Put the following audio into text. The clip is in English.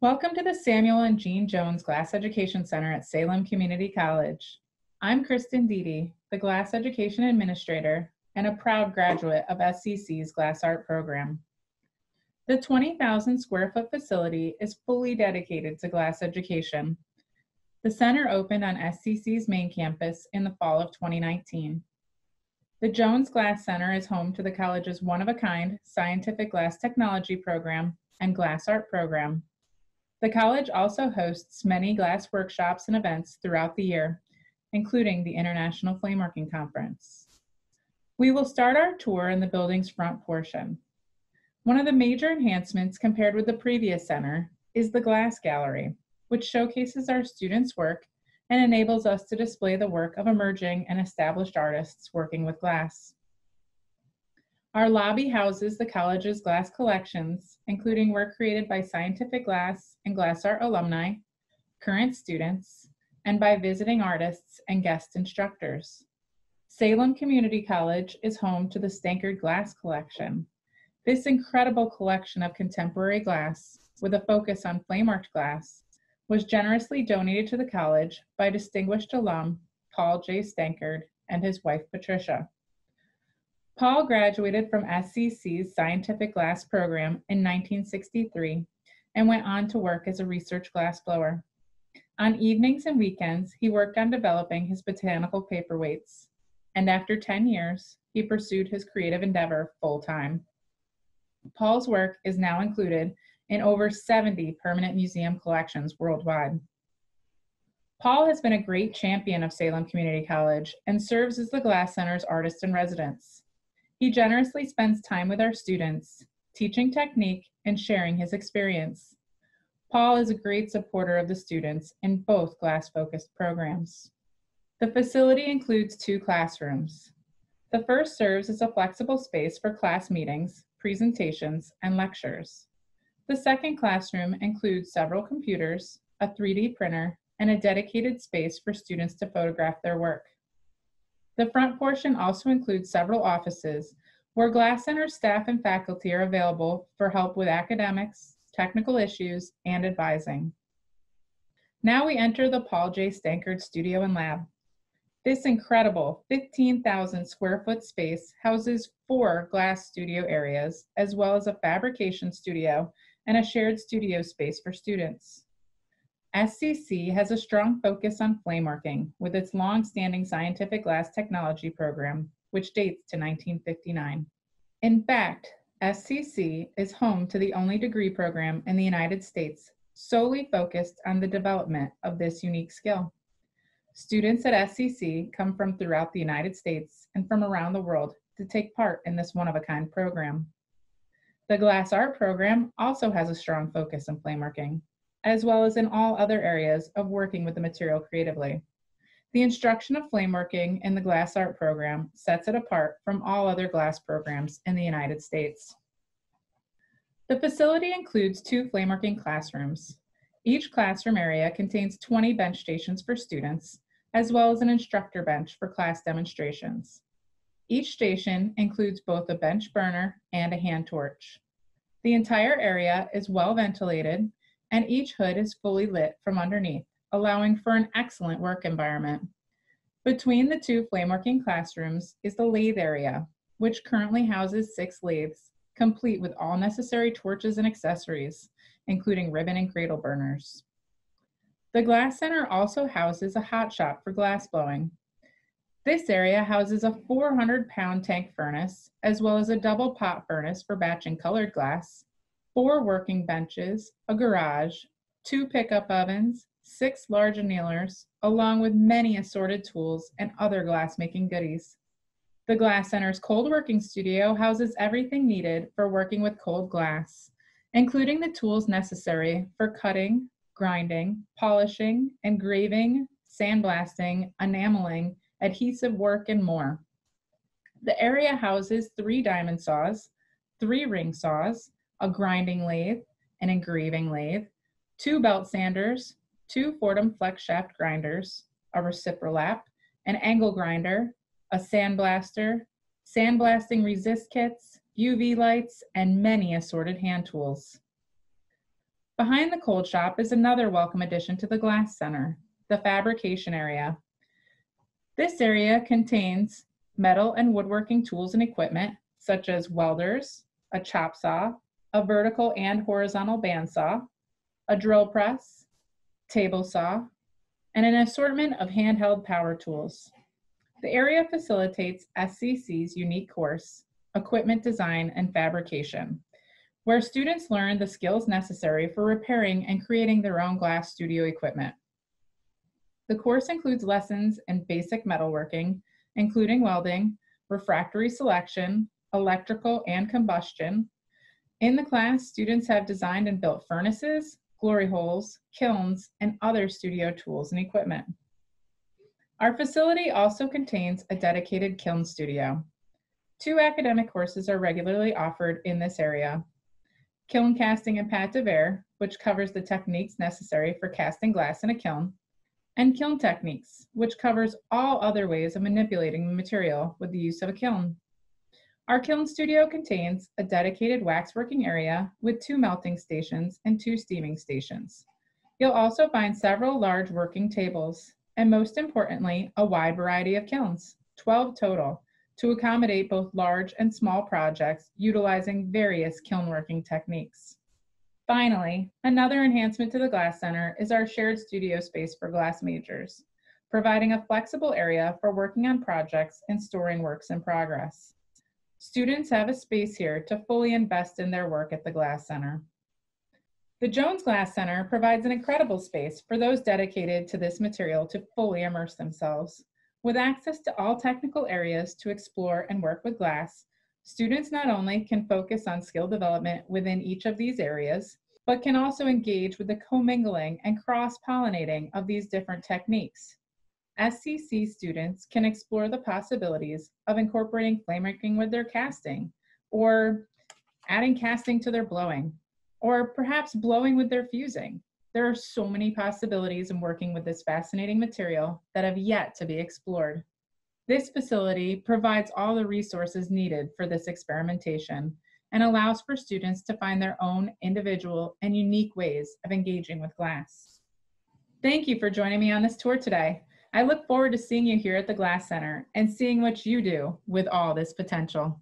Welcome to the Samuel and Jean Jones Glass Education Center at Salem Community College. I'm Kristen Deedy, the Glass Education Administrator and a proud graduate of SCC's Glass Art program. The 20,000 square foot facility is fully dedicated to glass education. The center opened on SCC's main campus in the fall of 2019. The Jones Glass Center is home to the college's one-of-a-kind scientific glass technology program and glass art program. The college also hosts many glass workshops and events throughout the year, including the International Flameworking Conference. We will start our tour in the building's front portion. One of the major enhancements compared with the previous center is the Glass Gallery, which showcases our students' work and enables us to display the work of emerging and established artists working with glass. Our lobby houses the college's glass collections, including work created by Scientific Glass and Glass Art alumni, current students, and by visiting artists and guest instructors. Salem Community College is home to the Stankard Glass Collection. This incredible collection of contemporary glass, with a focus on flamework glass, was generously donated to the college by distinguished alum Paul J. Stankard and his wife Patricia. Paul graduated from SCC's Scientific Glass Program in 1963 and went on to work as a research glass blower. On evenings and weekends, he worked on developing his botanical paperweights, and after 10 years, he pursued his creative endeavor full time. Paul's work is now included in over 70 permanent museum collections worldwide. Paul has been a great champion of Salem Community College and serves as the Glass Center's artist in residence. He generously spends time with our students, teaching technique and sharing his experience. Paul is a great supporter of the students in both glass-focused programs. The facility includes two classrooms. The first serves as a flexible space for class meetings, presentations, and lectures. The second classroom includes several computers, a 3D printer, and a dedicated space for students to photograph their work. The front portion also includes several offices where Glass Center staff and faculty are available for help with academics, technical issues, and advising. Now we enter the Paul J. Stankard Studio and Lab. This incredible 15,000 square foot space houses four glass studio areas, as well as a fabrication studio and a shared studio space for students. SCC has a strong focus on flameworking with its long-standing scientific glass technology program, which dates to 1959. In fact, SCC is home to the only degree program in the United States solely focused on the development of this unique skill. Students at SCC come from throughout the United States and from around the world to take part in this one-of-a-kind program. The Glass Art program also has a strong focus on flameworking, as well as in all other areas of working with the material creatively. The instruction of flameworking in the glass art program sets it apart from all other glass programs in the United States. The facility includes two flameworking classrooms. Each classroom area contains 20 bench stations for students, as well as an instructor bench for class demonstrations. Each station includes both a bench burner and a hand torch. The entire area is well ventilated and each hood is fully lit from underneath, allowing for an excellent work environment. Between the two flameworking classrooms is the lathe area, which currently houses six lathes, complete with all necessary torches and accessories, including ribbon and cradle burners. The Glass Center also houses a hot shop for glass blowing. This area houses a 400 pound tank furnace, as well as a double pot furnace for batching colored glass, four working benches, a garage, two pickup ovens, six large annealers, along with many assorted tools and other glassmaking goodies. The Glass Center's cold working studio houses everything needed for working with cold glass, including the tools necessary for cutting, grinding, polishing, engraving, sandblasting, enameling, adhesive work, and more. The area houses three diamond saws, three ring saws, a grinding lathe, an engraving lathe, two belt sanders, two Foredom flex shaft grinders, a reciprolap, an angle grinder, a sandblaster, sandblasting resist kits, UV lights, and many assorted hand tools. Behind the cold shop is another welcome addition to the Glass Center, the fabrication area. This area contains metal and woodworking tools and equipment such as welders, a chop saw, a vertical and horizontal bandsaw, a drill press, table saw, and an assortment of handheld power tools. The area facilitates SCC's unique course, Equipment Design and Fabrication, where students learn the skills necessary for repairing and creating their own glass studio equipment. The course includes lessons in basic metalworking, including welding, refractory selection, electrical and combustion. In the class, students have designed and built furnaces, glory holes, kilns, and other studio tools and equipment. Our facility also contains a dedicated kiln studio. Two academic courses are regularly offered in this area. Kiln casting and pâte de verre, which covers the techniques necessary for casting glass in a kiln, and kiln techniques, which covers all other ways of manipulating the material with the use of a kiln. Our kiln studio contains a dedicated waxworking area with two melting stations and two steaming stations. You'll also find several large working tables, and most importantly, a wide variety of kilns, 12 total, to accommodate both large and small projects utilizing various kiln working techniques. Finally, another enhancement to the Glass Center is our shared studio space for glass majors, providing a flexible area for working on projects and storing works in progress. Students have a space here to fully invest in their work at the Glass Center. The Jones Glass Center provides an incredible space for those dedicated to this material to fully immerse themselves. With access to all technical areas to explore and work with glass, students not only can focus on skill development within each of these areas, but can also engage with the commingling and cross-pollinating of these different techniques. SCC students can explore the possibilities of incorporating flamemaking with their casting, or adding casting to their blowing, or perhaps blowing with their fusing. There are so many possibilities in working with this fascinating material that have yet to be explored. This facility provides all the resources needed for this experimentation and allows for students to find their own individual and unique ways of engaging with glass. Thank you for joining me on this tour today. I look forward to seeing you here at the Glass Center and seeing what you do with all this potential.